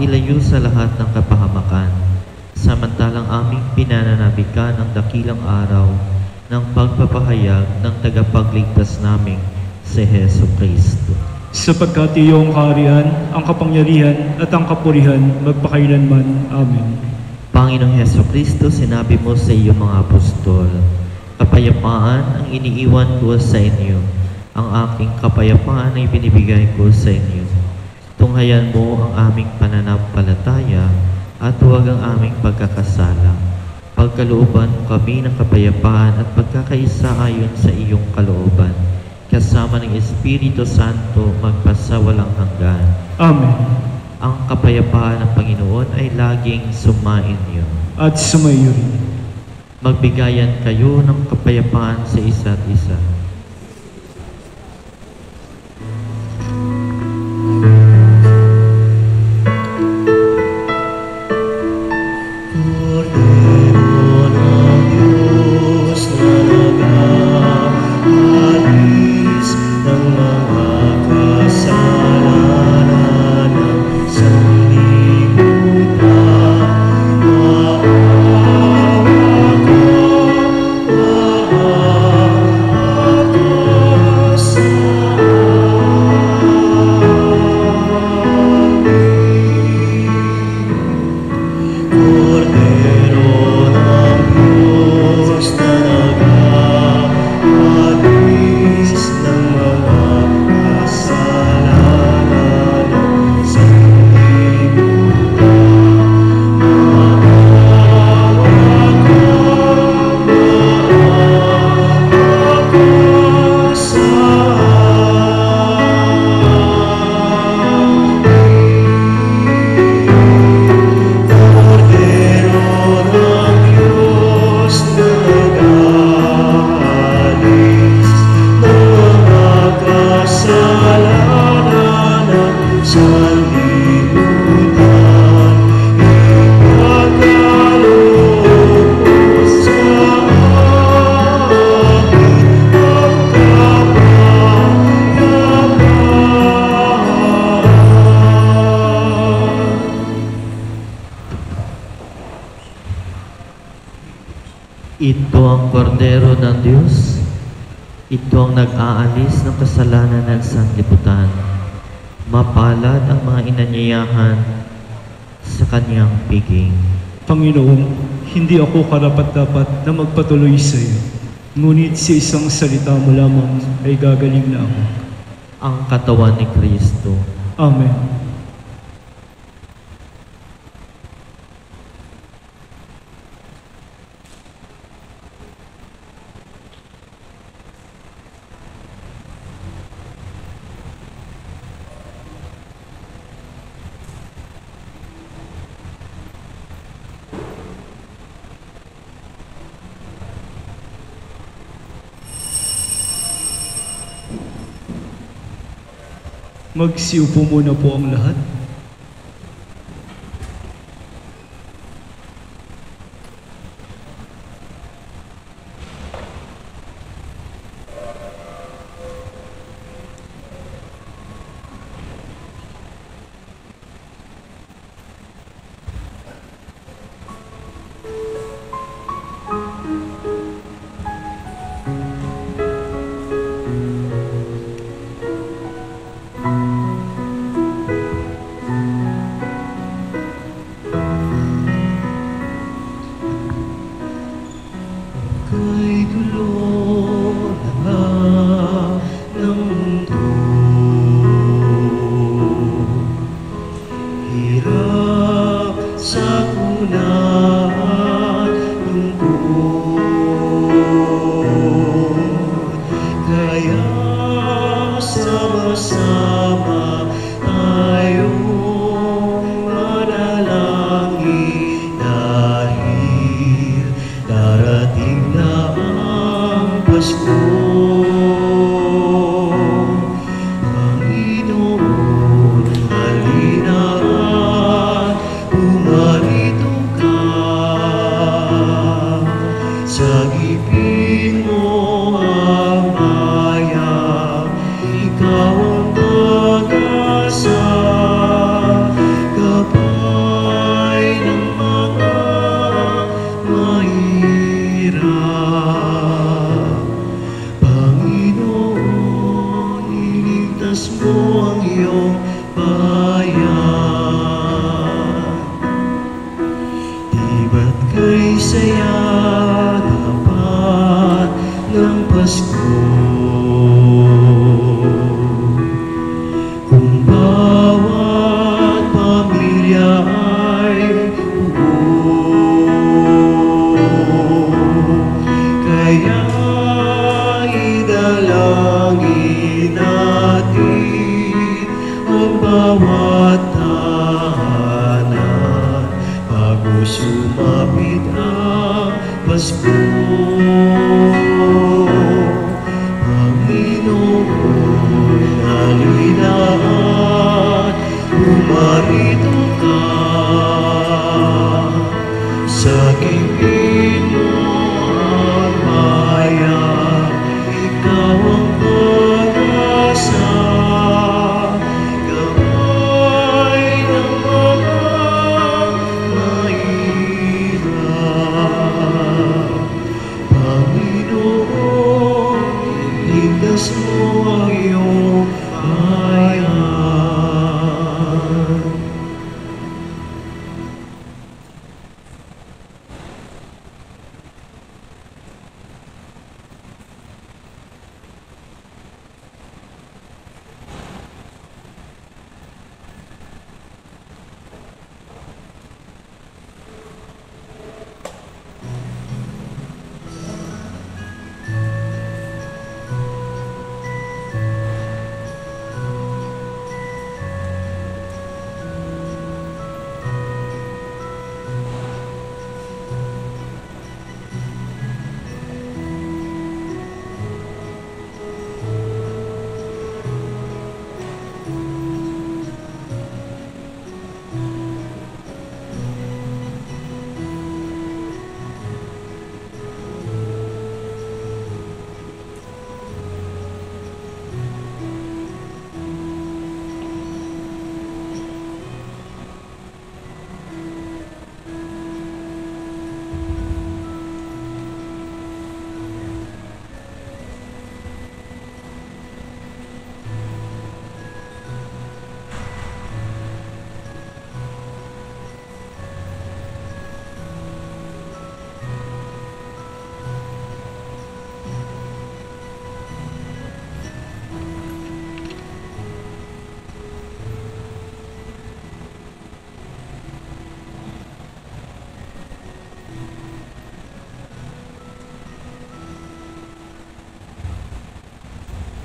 [SPEAKER 2] ilayo sa lahat ng kapahamakan. Samantalang aming pinananabikan ang dakilang araw ng pagpapahayag ng tagapagligtas naming si Heso Kristo.
[SPEAKER 1] Sapagkat iyong kaharian, ang kapangyarihan at ang kapurihan magpakailanman. Amen.
[SPEAKER 2] Panginoong Heso Kristo, sinabi mo sa iyong mga apostol, Kapayapaan ang iniiwan ko sa inyo. Ang aking kapayapaan ay binibigay ko sa inyo. Tunghayan mo ang aming pananampalataya at huwag ang aming pagkakasala. Pagkalooban mo kami ng kapayapaan at pagkakaisa ayon sa iyong kalooban.
[SPEAKER 4] kasama ng Espiritu Santo magpasawalang hanggan.
[SPEAKER 1] Amen.
[SPEAKER 4] Ang kapayapaan ng Panginoon ay laging sumain niyo.
[SPEAKER 1] At sumayo rin.
[SPEAKER 4] Magbigayan kayo ng kapayapaan sa isa't isa. Kordero ng Diyos. Ito ang nag-aalis ng kasalanan ng sanlibutan. Mapalad ang mga inanyayahan sa kanyang piging.
[SPEAKER 1] Panginoon, hindi ako karapat-dapat na magpatuloy sa iyo. Ngunit sa isang salita mo lamang ay gagaling na ako.
[SPEAKER 4] Ang katawan ni Kristo.
[SPEAKER 1] Amen. Magsiupo muna po ang lahat.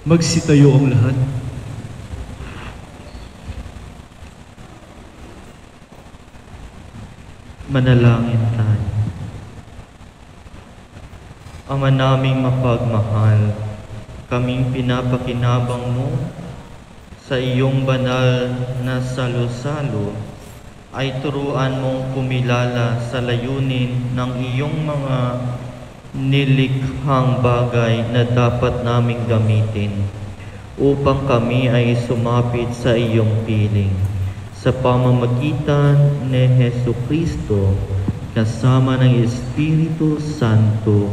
[SPEAKER 1] Magsitayo ang lahat.
[SPEAKER 2] Manalangin tayo. Ama naming mapagmahal, kaming pinapakinabang mo sa iyong banal na salo-salo ay turuan mong kumilala sa layunin ng iyong mga nilikhang bagay na dapat naming gamitin upang kami ay sumapit sa iyong piling sa pamamagitan ni Heso Kristo kasama ng Espiritu Santo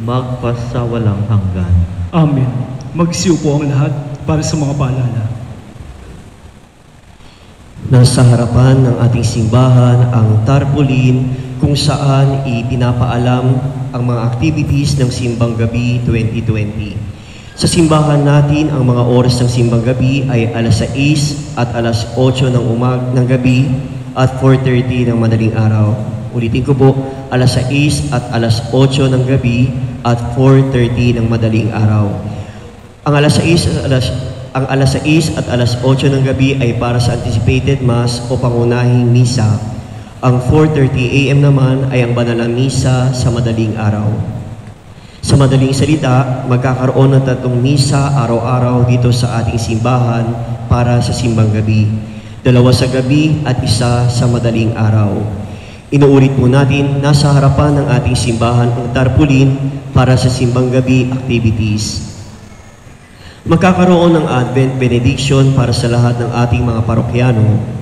[SPEAKER 2] magpasawalang hanggan.
[SPEAKER 1] Amen. Magsiupo ang lahat para sa mga paalala.
[SPEAKER 5] Nasa harapan ng ating simbahan ang tarpaulin kung saan ipinapaalam ang mga activities ng Simbang Gabi 2020. Sa simbahan natin, ang mga oras ng Simbang Gabi ay alas 6 at alas 8 ng umag ng gabi at 4.30 ng madaling araw. Ulitin ko po, alas 6 at alas 8 ng gabi at 4.30 ng madaling araw. Ang alas 6 at alas ang alas 6 at alas 8 ng gabi ay para sa anticipated mass o pangunahing misa. Ang 4.30 AM naman ay ang banal na misa sa madaling araw. Sa madaling salita, magkakaroon ng tatlong misa araw-araw dito sa ating simbahan para sa simbang gabi. Dalawa sa gabi at isa sa madaling araw. Inuulit po natin, nasa harapan ng ating simbahan ang tarpulin para sa simbang gabi activities. Magkakaroon ng Advent Benediction para sa lahat ng ating mga parokyano.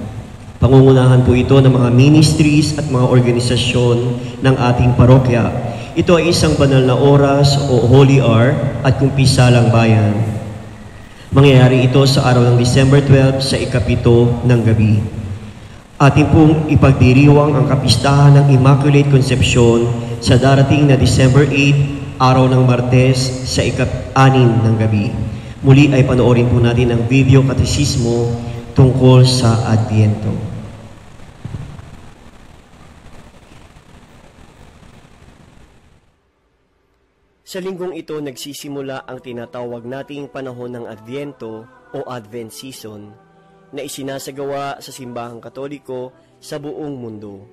[SPEAKER 5] Pangungunahan po ito ng mga ministries at mga organisasyon ng ating parokya. Ito ay isang banal na oras o holy hour at kumpisalang bayan. Mangyayari ito sa araw ng December 12 sa ikapito ng gabi. Ating pong ipagdiriwang ang kapistahan ng Immaculate Conception sa darating na December 8, araw ng Martes sa ikap-anim ng gabi. Muli ay panoorin po natin ang video katesismo tungkol sa Adviento. Sa linggong ito nagsisimula ang tinatawag nating panahon ng Adviento o Advent Season na isinasagawa sa simbahang katoliko sa buong mundo.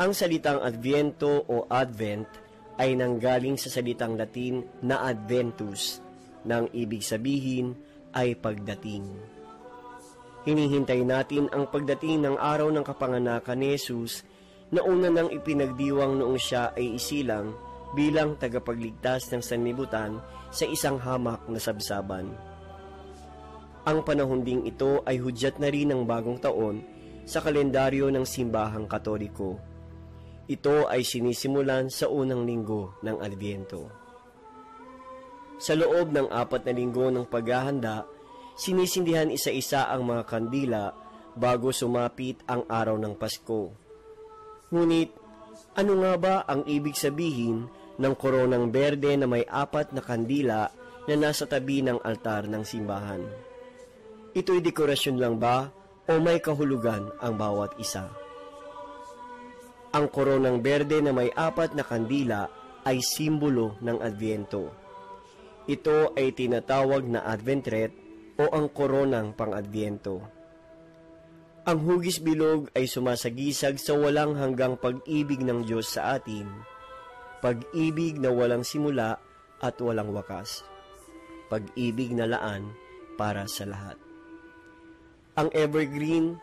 [SPEAKER 5] Ang salitang Adviento o Advent ay nanggaling sa salitang Latin na Adventus, nang ibig sabihin ay pagdating. Hinihintay natin ang pagdating ng araw ng kapanganakan ni Jesus na una nang ipinagdiwang noong siya ay isilang bilang tagapagligtas ng sanlibutan sa isang hamak na sabsaban. Ang panahon ding ito ay hudyat na rin ng bagong taon sa kalendaryo ng simbahang katoliko. Ito ay sinisimulan sa unang linggo ng Adviento. Sa loob ng apat na linggo ng paghahanda, sinisindihan isa-isa ang mga kandila bago sumapit ang araw ng Pasko. Ngunit, ano nga ba ang ibig sabihin ng koronang berde na may apat na kandila na nasa tabi ng altar ng simbahan? Ito'y dekorasyon lang ba o may kahulugan ang bawat isa? Ang koronang berde na may apat na kandila ay simbolo ng Adviento. Ito ay tinatawag na Advent o ang koronang pang-Adviento. Ang hugis bilog ay sumasagisag sa walang hanggang pag-ibig ng Diyos sa atin, pag-ibig na walang simula at walang wakas, pag-ibig na laan para sa lahat. Ang evergreen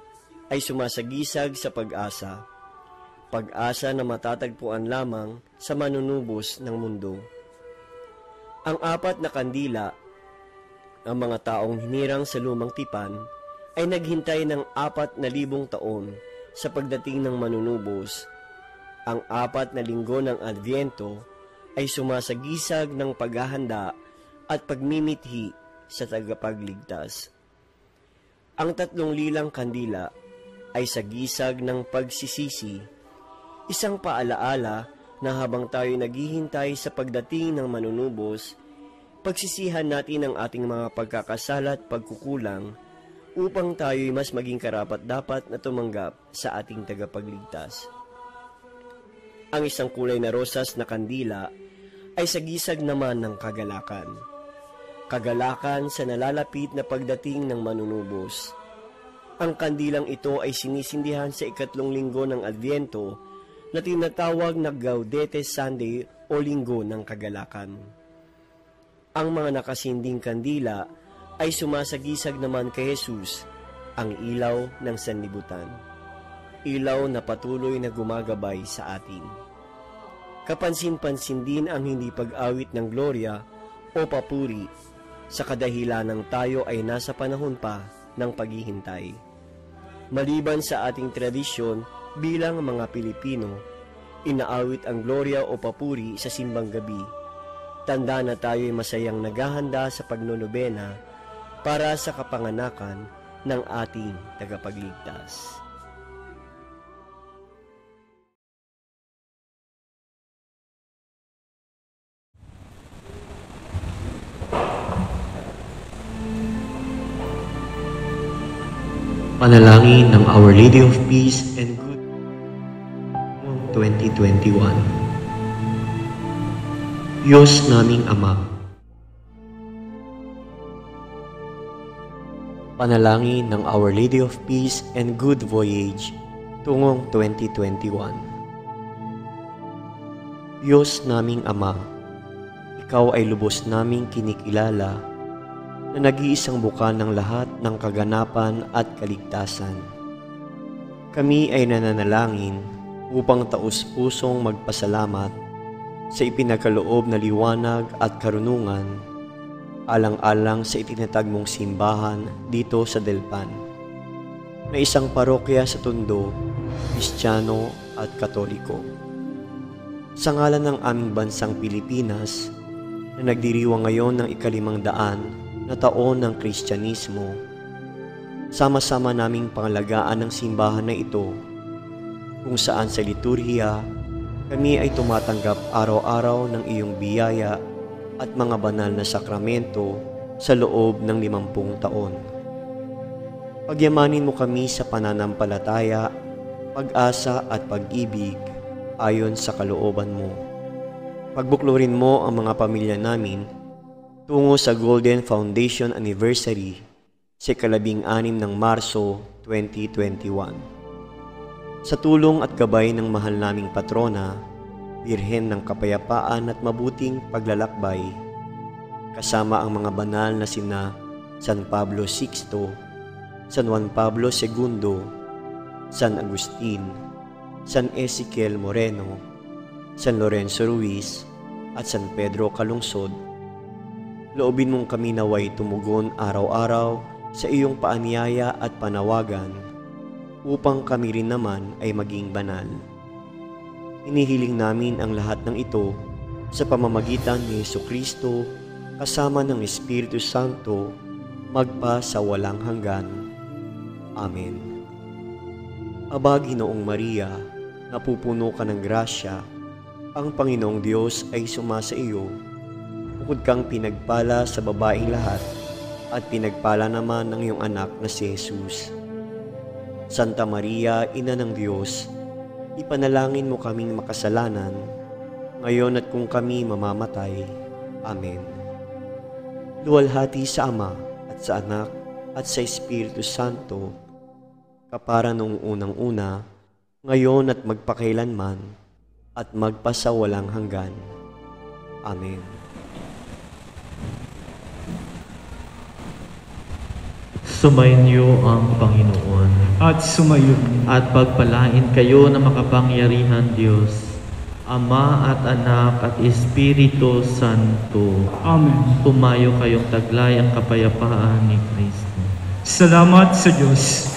[SPEAKER 5] ay sumasagisag sa pag-asa, pag-asa na matatagpuan lamang sa manunubos ng mundo. Ang apat na kandila, ang mga taong hinirang sa lumang tipan, ay naghintay ng apat na libong taon sa pagdating ng manunubos. Ang apat na linggo ng Adviento ay sumasagisag ng paghahanda at pagmimithi sa tagapagligtas. Ang tatlong lilang kandila ay sagisag ng pagsisisi, isang paalaala na habang tayo naghihintay sa pagdating ng manunubos, pagsisihan natin ang ating mga pagkakasala at pagkukulang upang tayo'y mas maging karapat-dapat na tumanggap sa ating tagapagligtas. Ang isang kulay na rosas na kandila ay sagisag naman ng kagalakan kagalakan sa nalalapit na pagdating ng manunubos. Ang kandilang ito ay sinisindihan sa ikatlong linggo ng Adviento na tinatawag na Gaudete Sunday o Linggo ng Kagalakan. Ang mga nakasinding kandila ay sumasagisag naman kay Jesus, ang ilaw ng sanlibutan. Ilaw na patuloy na gumagabay sa atin. Kapansin-pansin din ang hindi pag-awit ng gloria o papuri sa kadahilanang tayo ay nasa panahon pa ng paghihintay. Maliban sa ating tradisyon bilang mga Pilipino, inaawit ang gloria o papuri sa simbang gabi. Tanda na tayo'y masayang naghahanda sa pagnonobena para sa kapanganakan ng ating tagapagligtas. Panalangin ng Our Lady of Peace and Good 2021 Diyos naming Ama Panalangin ng Our Lady of Peace and Good Voyage tungong 2021 Diyos naming Ama, Ikaw ay lubos naming kinikilala na nag-iisang buka ng lahat ng kaganapan at kaligtasan. Kami ay nananalangin upang taus-pusong magpasalamat sa ipinagkaloob na liwanag at karunungan alang-alang sa itinatag mong simbahan dito sa Delpan na isang parokya sa Tondo, Kristiyano at Katoliko. Sa ngalan ng aming bansang Pilipinas na nagdiriwang ngayon ng ikalimang daan na taon ng Kristyanismo. Sama-sama naming pangalagaan ng simbahan na ito kung saan sa liturhiya kami ay tumatanggap araw-araw ng iyong biyaya at mga banal na sakramento sa loob ng limampung taon. Pagyamanin mo kami sa pananampalataya, pag-asa at pag-ibig ayon sa kalooban mo. Pagbuklurin mo ang mga pamilya namin tungo sa Golden Foundation Anniversary sa kalabing anim ng Marso 2021. Sa tulong at gabay ng mahal naming patrona, Birhen ng Kapayapaan at Mabuting Paglalakbay, kasama ang mga banal na sina San Pablo VI, San Juan Pablo II, San Agustin, San Ezequiel Moreno, San Lorenzo Ruiz, at San Pedro Calungsod, loobin mong kami naway tumugon araw-araw sa iyong paanyaya at panawagan upang kami rin naman ay maging banal. Inihiling namin ang lahat ng ito sa pamamagitan ni Yesu Kristo kasama ng Espiritu Santo magpa sa walang hanggan. Amen. Aba, Ginoong Maria, napupuno ka ng grasya, ang Panginoong Diyos ay sumasa iyo. Bukod kang pinagpala sa babaeng lahat, at pinagpala naman ng iyong anak na si Jesus. Santa Maria, Ina ng Diyos, ipanalangin mo kaming makasalanan, ngayon at kung kami mamamatay. Amen. Luwalhati sa Ama at sa Anak at sa Espiritu Santo, kapara nung unang-una, ngayon at magpakailanman, at magpasawalang hanggan. Amen.
[SPEAKER 2] Sumainyo ang Panginoon
[SPEAKER 4] At sumayon.
[SPEAKER 2] at pagpalain kayo ng makapangyarihan Diyos, Ama at Anak at Espiritu Santo.
[SPEAKER 4] Amen.
[SPEAKER 2] Pumayo kayong taglay ang kapayapaan ni Kristo.
[SPEAKER 4] Salamat sa Diyos.